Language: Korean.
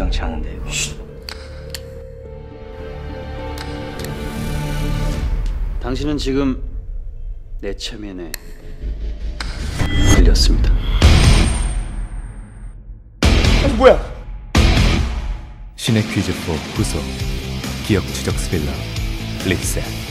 점잖지 않은데. 당신은 지금 내 체면에 들렸습니다. 아니 뭐야? 신의 퀴즈 4 구속 기억 추적 스릴러 립셋